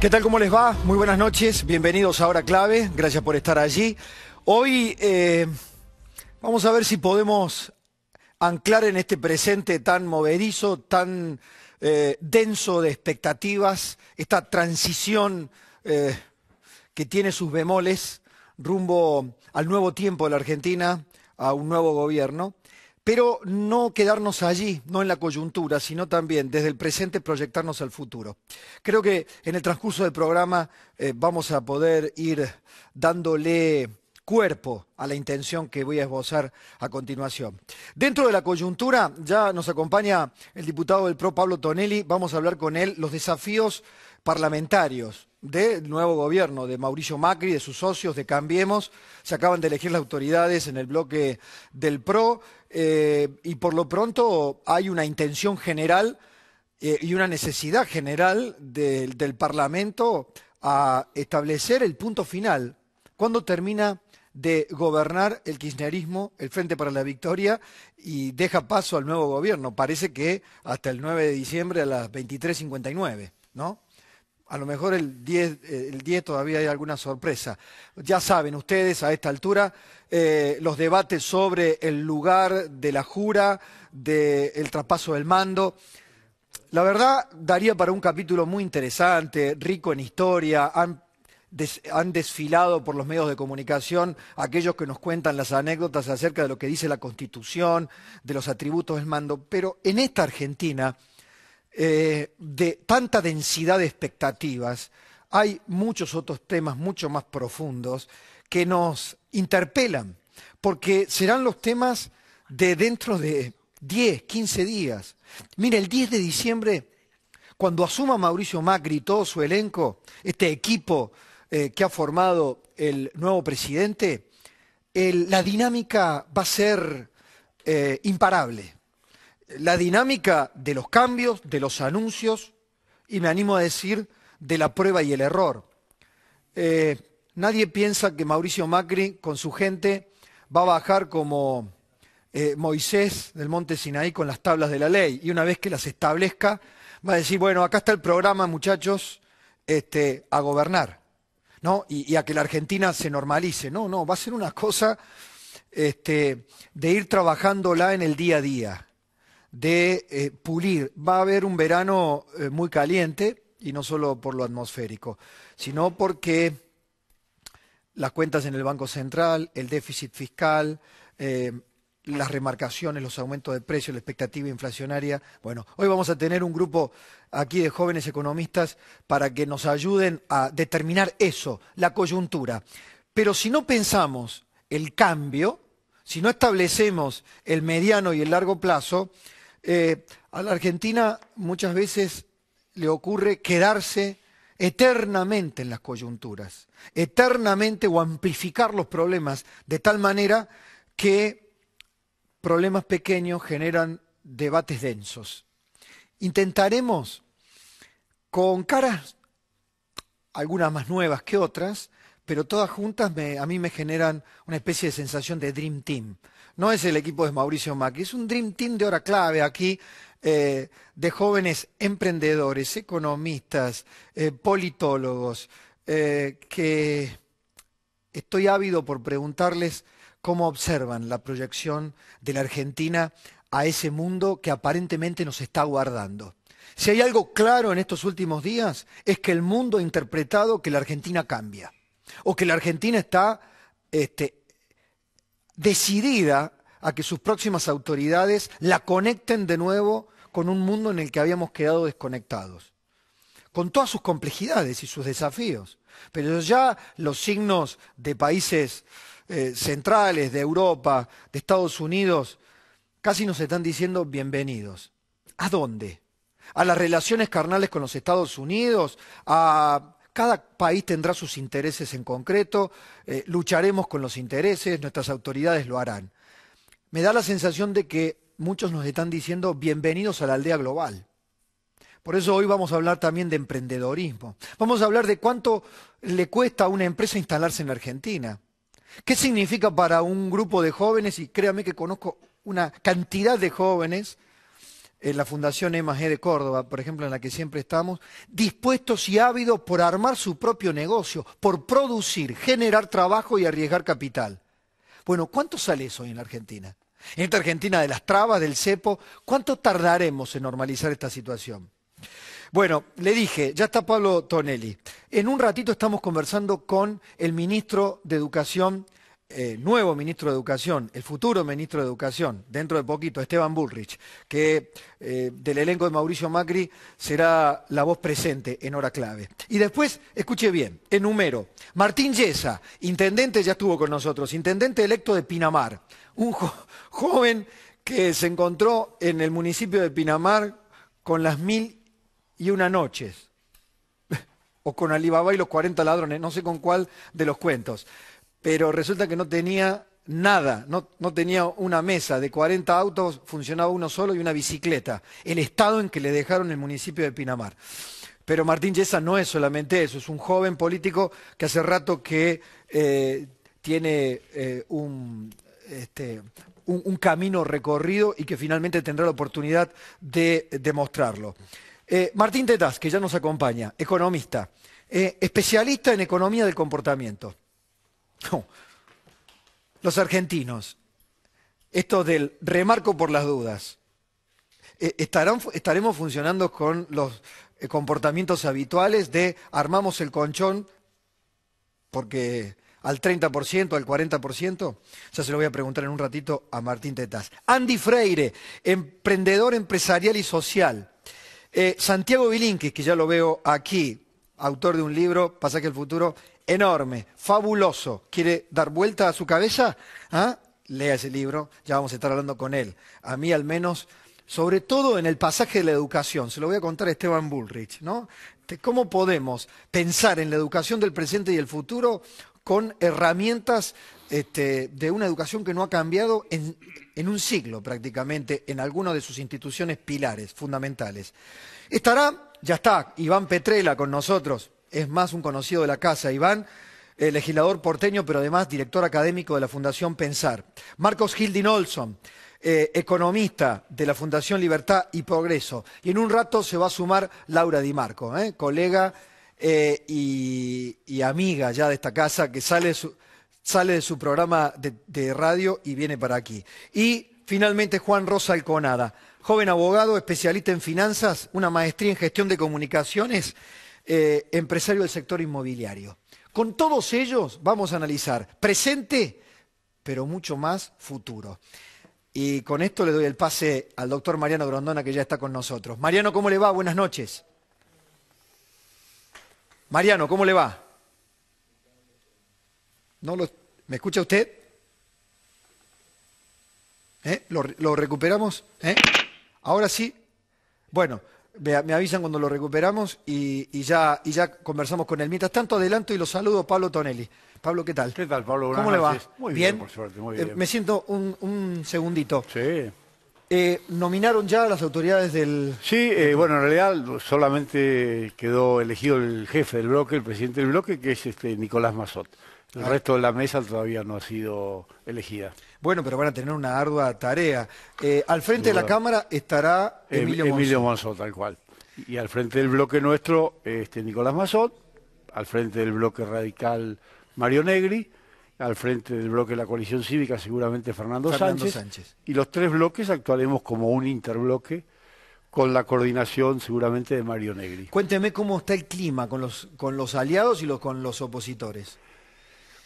¿Qué tal? ¿Cómo les va? Muy buenas noches. Bienvenidos a Hora Clave. Gracias por estar allí. Hoy eh, vamos a ver si podemos anclar en este presente tan movedizo, tan eh, denso de expectativas, esta transición eh, que tiene sus bemoles rumbo al nuevo tiempo de la Argentina, a un nuevo gobierno pero no quedarnos allí, no en la coyuntura, sino también desde el presente proyectarnos al futuro. Creo que en el transcurso del programa eh, vamos a poder ir dándole cuerpo a la intención que voy a esbozar a continuación. Dentro de la coyuntura ya nos acompaña el diputado del PRO, Pablo Tonelli, vamos a hablar con él los desafíos parlamentarios del nuevo gobierno, de Mauricio Macri, de sus socios, de Cambiemos. Se acaban de elegir las autoridades en el bloque del PRO eh, y por lo pronto hay una intención general eh, y una necesidad general del Parlamento a establecer el punto final. ¿Cuándo termina de gobernar el kirchnerismo, el Frente para la Victoria, y deja paso al nuevo gobierno? Parece que hasta el 9 de diciembre a las 23.59, ¿no? A lo mejor el 10, eh, el 10 todavía hay alguna sorpresa. Ya saben ustedes a esta altura eh, los debates sobre el lugar de la jura, del traspaso del mando. La verdad daría para un capítulo muy interesante, rico en historia. Han, han desfilado por los medios de comunicación aquellos que nos cuentan las anécdotas acerca de lo que dice la Constitución, de los atributos del mando. Pero en esta Argentina eh, de tanta densidad de expectativas, hay muchos otros temas mucho más profundos que nos interpelan, porque serán los temas de dentro de 10, 15 días. Mire, el 10 de diciembre, cuando asuma Mauricio Macri todo su elenco, este equipo eh, que ha formado el nuevo presidente, la dinámica va a ser eh, imparable la dinámica de los cambios, de los anuncios y me animo a decir de la prueba y el error. Eh, nadie piensa que Mauricio Macri con su gente va a bajar como eh, Moisés del monte Sinaí con las tablas de la ley y una vez que las establezca va a decir, bueno, acá está el programa, muchachos, este, a gobernar, ¿no? Y, a que la Argentina se normalice. No, no, va a ser una cosa este, de ir trabajándola en el día a día de eh, pulir. Va a haber un verano eh, muy caliente, y no solo por lo atmosférico, sino porque las cuentas en el Banco Central, el déficit fiscal, eh, las remarcaciones, los aumentos de precios, la expectativa inflacionaria. Bueno, hoy vamos a tener un grupo aquí de jóvenes economistas para que nos ayuden a determinar eso, la coyuntura. Pero si no pensamos el cambio, si no establecemos el mediano y el largo plazo, eh, a la Argentina muchas veces le ocurre quedarse eternamente en las coyunturas, eternamente o amplificar los problemas de tal manera que problemas pequeños generan debates densos. Intentaremos, con caras algunas más nuevas que otras, pero todas juntas a mí me generan una especie de sensación de Dream Team no es el equipo de Mauricio Macri, es un Dream Team de hora clave aquí, eh, de jóvenes emprendedores, economistas, eh, politólogos, eh, que estoy ávido por preguntarles cómo observan la proyección de la Argentina a ese mundo que aparentemente nos está guardando. Si hay algo claro en estos últimos días, es que el mundo ha interpretado que la Argentina cambia, o que la Argentina está este, decidida a que sus próximas autoridades la conecten de nuevo con un mundo en el que habíamos quedado desconectados, con todas sus complejidades y sus desafíos. Pero ya los signos de países eh, centrales, de Europa, de Estados Unidos, casi nos están diciendo bienvenidos. ¿A dónde? ¿A las relaciones carnales con los Estados Unidos? ¿A cada país tendrá sus intereses en concreto, eh, lucharemos con los intereses, nuestras autoridades lo harán. Me da la sensación de que muchos nos están diciendo bienvenidos a la aldea global. Por eso hoy vamos a hablar también de emprendedorismo. Vamos a hablar de cuánto le cuesta a una empresa instalarse en Argentina. ¿Qué significa para un grupo de jóvenes? Y créame que conozco una cantidad de jóvenes en la Fundación E de Córdoba, por ejemplo, en la que siempre estamos, dispuestos y ávidos por armar su propio negocio, por producir, generar trabajo y arriesgar capital. Bueno, ¿cuánto sale eso en la Argentina? En esta Argentina de las trabas, del cepo, ¿cuánto tardaremos en normalizar esta situación? Bueno, le dije, ya está Pablo Tonelli. En un ratito estamos conversando con el ministro de Educación eh, nuevo ministro de Educación, el futuro ministro de Educación, dentro de poquito, Esteban Bullrich, que eh, del elenco de Mauricio Macri será la voz presente en hora clave. Y después, escuche bien, enumero, Martín Yesa, intendente, ya estuvo con nosotros, intendente electo de Pinamar, un joven que se encontró en el municipio de Pinamar con las mil y una noches, o con Alibaba y los 40 ladrones, no sé con cuál de los cuentos pero resulta que no tenía nada, no, tenía una mesa de 40 autos, funcionaba uno solo y una bicicleta, el estado en que le dejaron el municipio de Pinamar. Pero Martín Yesa no es solamente eso, es un joven político que hace rato que eh, tiene eh, este, un, camino recorrido y que finalmente tendrá la oportunidad de demostrarlo. Eh, Martín Tetaz, que ya nos acompaña, economista, especialista en economía del comportamiento. No. Los argentinos, esto del remarco por las dudas, eh, estaremos funcionando con los eh, comportamientos habituales de armamos el colchón porque al 30%, al 40%? Ya se lo voy a preguntar en un ratito a Martín Tetaz. Andy Freire, emprendedor empresarial y social. Eh, Santiago Bilinkis, que ya lo veo aquí, autor de un libro, Pasaje al Futuro, enorme, fabuloso. ¿Quiere dar vuelta a su cabeza? ¿Ah? Lea ese libro, ya vamos a estar hablando con él. A mí al menos, sobre todo en el pasaje de la educación, se lo voy a contar a Esteban Bullrich, ¿no? ¿Cómo podemos pensar en la educación del presente y el futuro con herramientas este, de una educación que no ha cambiado en, en un siglo prácticamente en alguna de sus instituciones pilares fundamentales? Estará, ya está, Iván Petrela con nosotros, es más un conocido de la casa, Iván, eh, legislador porteño, pero además director académico de la Fundación Pensar. Marcos Hildin Olson, eh, economista de la Fundación Libertad y Progreso. Y en un rato se va a sumar Laura Di Marco, eh, colega y, amiga ya de esta casa, que sale, de su programa de radio y viene para aquí. Y finalmente Juan Rosa Alconada, joven abogado, especialista en finanzas, una maestría en gestión de comunicaciones eh, empresario del sector inmobiliario. Con todos ellos vamos a analizar presente, pero mucho más futuro. Y con esto le doy el pase al doctor Mariano Grondona, que ya está con nosotros. Mariano, ¿cómo le va? Buenas noches. Mariano, ¿cómo le va? ¿No ¿Me escucha usted? ¿Eh? ¿Lo, recuperamos? ¿Eh? Ahora sí. Bueno, me, avisan cuando lo recuperamos y, ya, conversamos con él. Mientras tanto, adelanto y lo saludo Pablo Tonelli. Pablo, ¿qué tal? ¿Qué tal, Pablo? ¿Cómo le va? Muy bien, por suerte, muy eh, bien. me siento un, segundito. Sí. Eh, ¿Nominaron ya a las autoridades del...? Sí, eh, bueno, en realidad solamente quedó elegido el jefe del bloque, el presidente del bloque, que es este Nicolás Mazot. El resto de la mesa todavía no ha sido elegida. Bueno, pero van a tener una ardua tarea. Eh, al frente de la Cámara estará em, Emilio, Emilio Monzó. tal cual. Y al frente del bloque nuestro, este, Nicolás Mazot, al frente del bloque radical Mario Negri, al frente del bloque de la coalición cívica seguramente Fernando, Sánchez, y los tres bloques actuaremos como un interbloque con la coordinación seguramente de Mario Negri. Cuénteme cómo está el clima con los, con los aliados y los, con los opositores.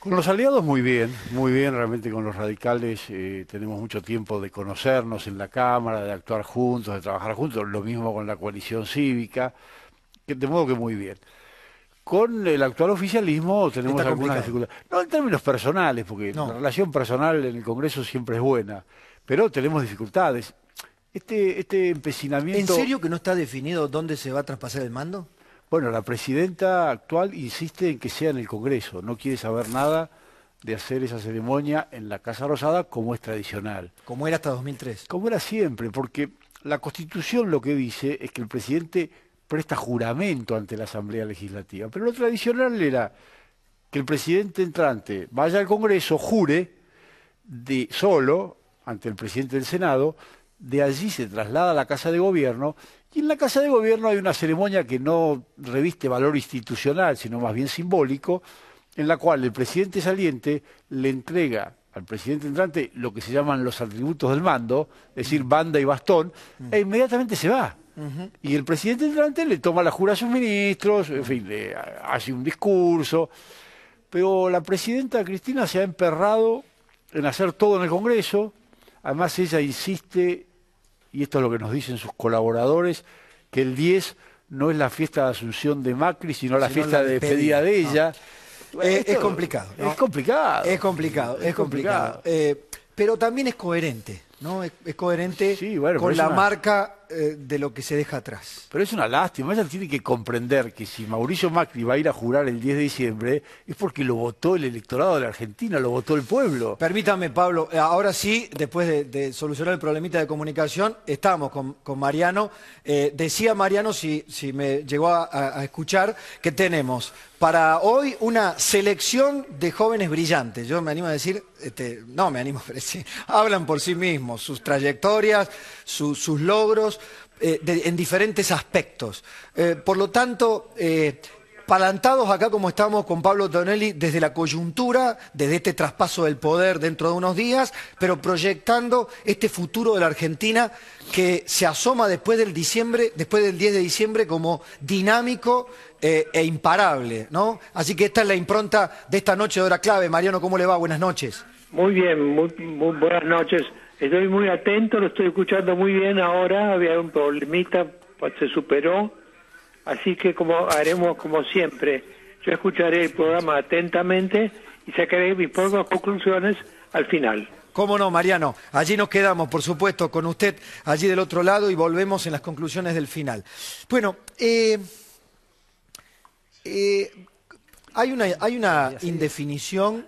Con los aliados muy bien, muy bien, realmente con los radicales eh, tenemos mucho tiempo de conocernos en la Cámara, de actuar juntos, de trabajar juntos, lo mismo con la coalición cívica, de modo que muy bien. Con el actual oficialismo tenemos algunas dificultades. No en términos personales, porque la relación personal en el Congreso siempre es buena, pero tenemos dificultades. Este, este empecinamiento... ¿En serio que no está definido dónde se va a traspasar el mando? Bueno, la presidenta actual insiste en que sea en el Congreso, no quiere saber nada de hacer esa ceremonia en la Casa Rosada como es tradicional. Como era hasta 2003. Como era siempre, porque la Constitución lo que dice es que el presidente presta juramento ante la Asamblea Legislativa, pero lo tradicional era que el presidente entrante vaya al Congreso, jure de solo ante el presidente del Senado de allí se traslada a la Casa de Gobierno y en la Casa de Gobierno hay una ceremonia que no reviste valor institucional, sino más bien simbólico, en la cual el presidente saliente le entrega al presidente entrante lo que se llaman los atributos del mando, es decir, banda y bastón, e inmediatamente se va. Y el presidente entrante le toma la jura a sus ministros, en fin, le hace un discurso. Pero la presidenta Cristina se ha emperrado en hacer todo en el Congreso. Además, ella insiste, y esto es lo que nos dicen sus colaboradores, que el 10 no es la fiesta de Asunción de Macri, sino la fiesta de despedida de ella. es complicado. Es complicado. Es complicado, es, complicado. Eh, pero también es coherente, ¿no? Es, coherente con la marca eh, de lo que se deja atrás. Pero es una lástima, ella tiene que comprender que si Mauricio Macri va a ir a jurar el 10 de diciembre es porque lo votó el electorado de la Argentina, lo votó el pueblo. Permítame, Pablo, eh, ahora sí, después de, solucionar el problemita de comunicación, estamos con, Mariano. Eh, decía Mariano, si, si me llegó a, escuchar, que tenemos para hoy una selección de jóvenes brillantes. Yo me animo a decir, este, no me animo a decir, hablan por sí mismos, sus trayectorias, sus logros, eh, en diferentes aspectos. Eh, por lo tanto, eh, palantados acá como estamos con Pablo Tonelli desde la coyuntura, desde este traspaso del poder dentro de unos días, pero proyectando este futuro de la Argentina que se asoma después del diciembre, después del 10 de diciembre como dinámico e imparable, ¿no? Así que esta es la impronta de esta noche de hora clave. Mariano, ¿cómo le va? Buenas noches. Muy bien, muy buenas noches. Estoy muy atento, lo estoy escuchando muy bien ahora, había un problemita, se superó, así que como haremos como siempre, yo escucharé el programa atentamente y sacaré mis propias conclusiones al final. ¿Cómo no, Mariano? Allí nos quedamos, por supuesto, con usted allí del otro lado y volvemos en las conclusiones del final. Bueno, eh, eh, hay una, hay una indefinición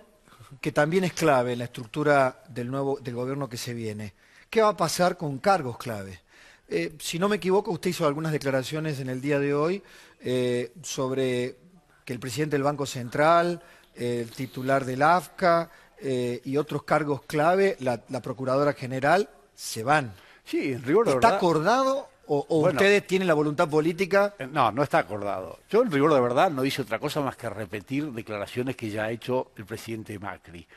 que también es clave en la estructura del nuevo del gobierno que se viene. ¿Qué va a pasar con cargos clave? Eh, si no me equivoco, usted hizo algunas declaraciones en el día de hoy eh, sobre que el presidente del Banco Central, el titular del AFCA eh, y otros cargos clave, la, Procuradora General, se van. Sí, en rigor ¿Está acordado ¿O, ustedes tienen la voluntad política? Eh, no, no está acordado. Yo, en rigor de verdad, no hice otra cosa más que repetir declaraciones que ya ha hecho el presidente Macri,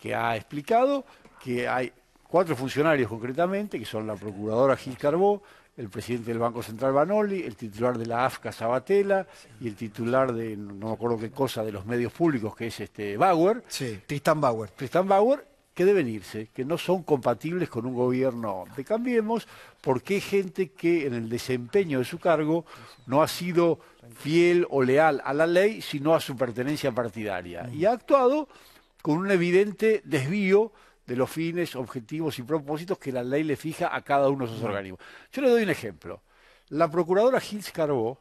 que ha explicado que hay cuatro funcionarios concretamente, que son la procuradora Gil Carbó, el presidente del Banco Central Banoli, el titular de la AFCA Sabatella y el titular de, no me acuerdo qué cosa, de los medios públicos, que es este Bauer. Sí, Tristan Bauer. Tristan Bauer, que deben irse, que no son compatibles con un gobierno de Cambiemos, porque hay gente que en el desempeño de su cargo no ha sido fiel o leal a la ley, sino a su pertenencia partidaria. Y ha actuado con un evidente desvío de los fines, objetivos y propósitos que la ley le fija a cada uno de esos organismos. Yo le doy un ejemplo. La procuradora Gils Carbó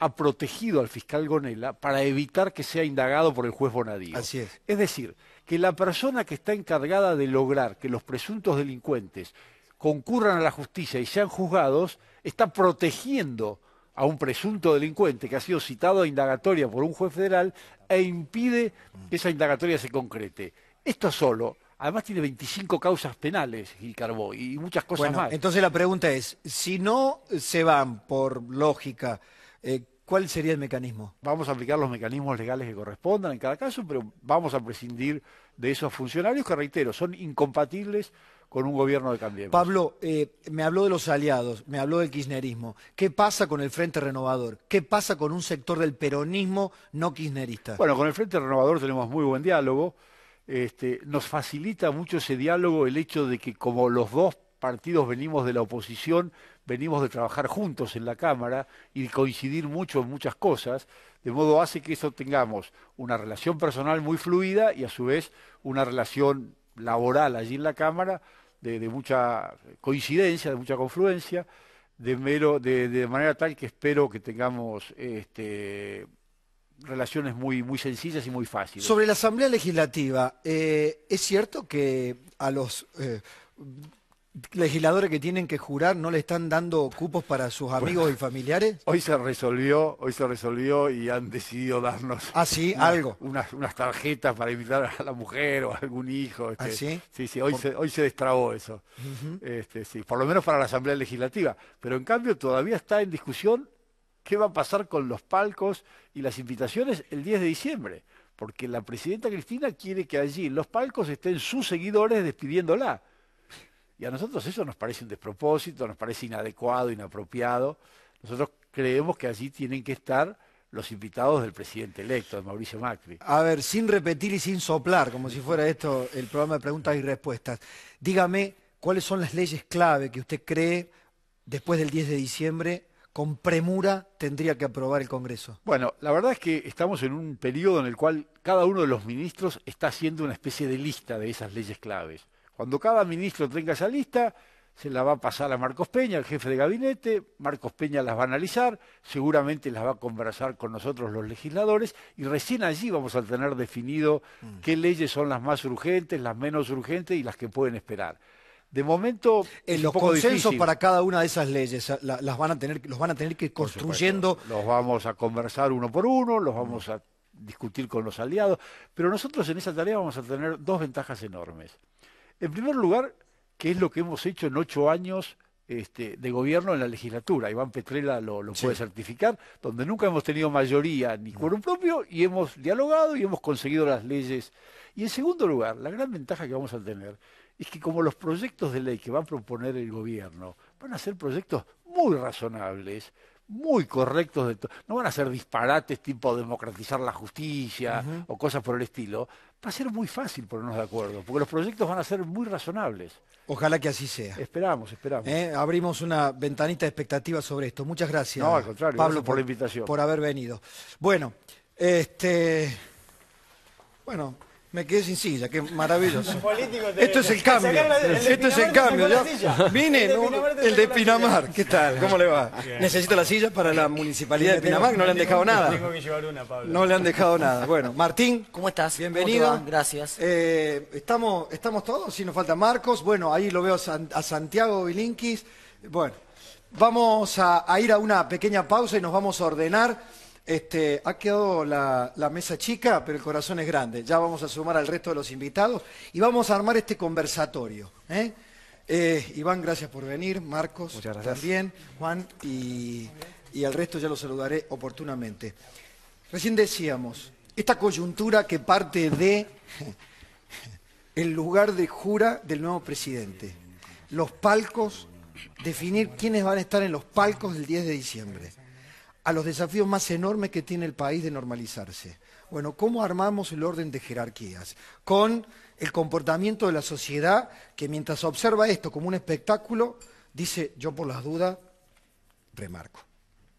ha protegido al fiscal Gonela para evitar que sea indagado por el juez Bonadío. Así es. Es decir, que la persona que está encargada de lograr que los presuntos delincuentes concurran a la justicia y sean juzgados está protegiendo a un presunto delincuente que ha sido citado a indagatoria por un juez federal e impide que esa indagatoria se concrete. Esto solo Además tiene 25 causas penales Gil Carbó y muchas cosas más. Entonces la pregunta es, si no se van por lógica, eh, ¿cuál sería el mecanismo? Vamos a aplicar los mecanismos legales que correspondan en cada caso, pero vamos a prescindir de esos funcionarios que, reitero, son incompatibles con un gobierno de cambio. Pablo, eh, me habló de los aliados, me habló del kirchnerismo. ¿Qué pasa con el Frente Renovador? ¿Qué pasa con un sector del peronismo no kirchnerista? Bueno, con el Frente Renovador tenemos muy buen diálogo. Este, nos facilita mucho ese diálogo el hecho de que como los dos partidos venimos de la oposición, venimos de trabajar juntos en la Cámara y coincidir mucho en muchas cosas, de modo hace que eso tengamos una relación personal muy fluida y a su vez una relación laboral allí en la Cámara de, mucha coincidencia, de mucha confluencia, de, de, manera tal que espero que tengamos este, relaciones muy, muy sencillas y muy fáciles. Sobre la Asamblea Legislativa, eh, ¿es cierto que a los legisladores que tienen que jurar no le están dando cupos para sus amigos y familiares? Hoy se resolvió, hoy se resolvió y han decidido darnos Ah, sí, algo. unas, unas tarjetas para invitar a la mujer o a algún hijo. este. ¿Ah, sí? Sí, sí, hoy, se, hoy se destrabó eso. este, sí, por lo menos para la Asamblea Legislativa. Pero en cambio todavía está en discusión qué va a pasar con los palcos y las invitaciones el 10 de diciembre. Porque la presidenta Cristina quiere que allí los palcos estén sus seguidores despidiéndola. Y a nosotros eso nos parece un despropósito, nos parece inadecuado, inapropiado. Nosotros creemos que allí tienen que estar los invitados del presidente electo, de Mauricio Macri. A ver, sin repetir y sin soplar, como si fuera esto el programa de preguntas y respuestas, dígame cuáles son las leyes clave que usted cree después del 10 de diciembre con premura tendría que aprobar el Congreso. Bueno, la verdad es que estamos en un periodo en el cual cada uno de los ministros está haciendo una especie de lista de esas leyes claves. Cuando cada ministro tenga esa lista, se la va a pasar a Marcos Peña, el jefe de gabinete, Marcos Peña las va a analizar, seguramente las va a conversar con nosotros los legisladores y recién allí vamos a tener definido qué leyes son las más urgentes, las menos urgentes y las que pueden esperar. De momento, En los consensos difícil. para cada una de esas leyes la- las van a tener, los van a tener que ir construyendo. Los vamos a conversar uno por uno, los vamos a discutir con los aliados, pero nosotros en esa tarea vamos a tener dos ventajas enormes. En primer lugar, que es lo que hemos hecho en ocho años este, de gobierno en la legislatura. Iván Petrela lo, lo puede certificar, donde nunca hemos tenido mayoría ni quórum propio y hemos dialogado y hemos conseguido las leyes. Y en segundo lugar, la gran ventaja que vamos a tener es que como los proyectos de ley que va a proponer el gobierno van a ser proyectos muy razonables, muy correctos, de no van a ser disparates tipo democratizar la justicia o cosas por el estilo, va a ser muy fácil ponernos de acuerdo, porque los proyectos van a ser muy razonables. Ojalá que así sea. Esperamos, esperamos. ¿eh? Abrimos una ventanita de expectativa sobre esto. Muchas gracias. No, al contrario, Pablo, por la invitación. Por haber venido. Bueno, este. Bueno, me quedé sin silla, qué maravilloso. te- Esto es el cambio. la- el Esto es el cambio. ya. Vine, El de. Pinamar el de. ¿Qué tal? ¿Cómo le va? Necesito la silla para la municipalidad de Pinamar, que no le han dejado nada. Tengo que llevar una, Pablo. No le han dejado nada. Bueno, Martín. ¿Cómo estás? Bienvenido. Gracias. Eh, ¿estamos, ¿Estamos todos? Sí, nos falta Marcos. Bueno, ahí lo veo a, San- a Santiago Bilinkis. Bueno, vamos a, a ir a una pequeña pausa y nos vamos a ordenar. Este, ha quedado la, la mesa chica, pero el corazón es grande. Ya vamos a sumar al resto de los invitados y vamos a armar este conversatorio. ¿eh? Eh, Iván, gracias por venir. Marcos, también. Juan y, y al resto ya lo saludaré oportunamente. Recién decíamos, esta coyuntura que parte de el lugar de jura del nuevo presidente, los palcos, definir quiénes van a estar en los palcos del 10 de diciembre, a los desafíos más enormes que tiene el país de normalizarse. Bueno, ¿cómo armamos el orden de jerarquías? Con el comportamiento de la sociedad que mientras observa esto como un espectáculo, dice, yo por las dudas, remarco.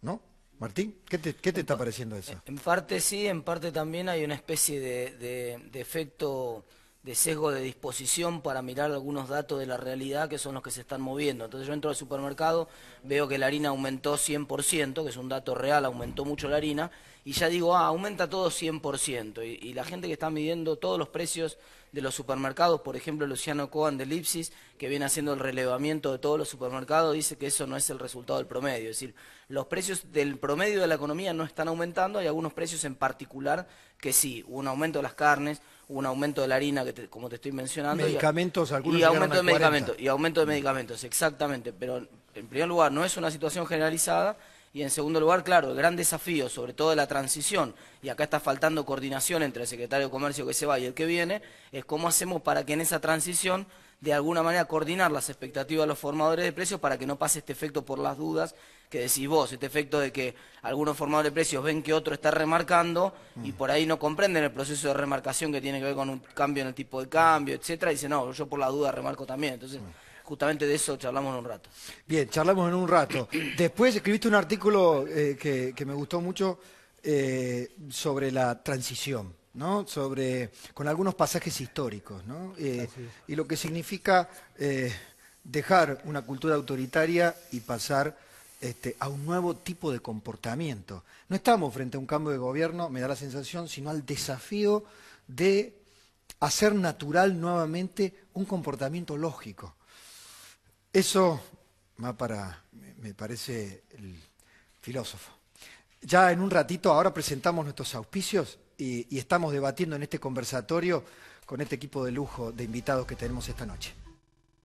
¿No? Martín, ¿qué te, qué te está pareciendo eso? En parte sí, en parte también hay una especie de, de- de efecto de sesgo de disposición para mirar algunos datos de la realidad que son los que se están moviendo. Entonces yo entro al supermercado, veo que la harina aumentó 100%, que es un dato real, aumentó mucho la harina, y ya digo, ah, aumenta todo 100%. Y, y la gente que está midiendo todos los precios de los supermercados, por ejemplo Luciano Coan de Lipsis, que viene haciendo el relevamiento de todos los supermercados, dice que eso no es el resultado del promedio. Es decir, los precios del promedio de la economía no están aumentando, hay algunos precios en particular que sí, un aumento de las carnes, un aumento de la harina, que te- como te estoy mencionando. y- Medicamentos, algunos y aumento de a 40. medicamentos, y aumento de medicamentos, exactamente. Pero en primer lugar, no es una situación generalizada. Y en segundo lugar, claro, el gran desafío, sobre todo de la transición, y acá está faltando coordinación entre el secretario de Comercio que se va y el que viene, es cómo hacemos para que en esa transición, de alguna manera, coordinar las expectativas de los formadores de precios para que no pase este efecto por las dudas que decís vos, este efecto de que algunos formadores de precios ven que otro está remarcando y por ahí no comprenden el proceso de remarcación que tiene que ver con un cambio en el tipo de cambio, etcétera, y dicen, no, yo por la duda remarco también. Entonces, justamente de eso charlamos en un rato. Bien, charlamos en un rato. Después escribiste un artículo eh, que, que me gustó mucho eh, sobre la transición, ¿no? Sobre, con algunos pasajes históricos, ¿no? Eh, y lo que significa eh, dejar una cultura autoritaria y pasar este, a un nuevo tipo de comportamiento. No estamos frente a un cambio de gobierno, me da la sensación, sino al desafío de hacer natural nuevamente un comportamiento lógico. Eso va para, me parece, el filósofo. Ya en un ratito, ahora presentamos nuestros auspicios y, estamos debatiendo en este conversatorio con este equipo de lujo de invitados que tenemos esta noche.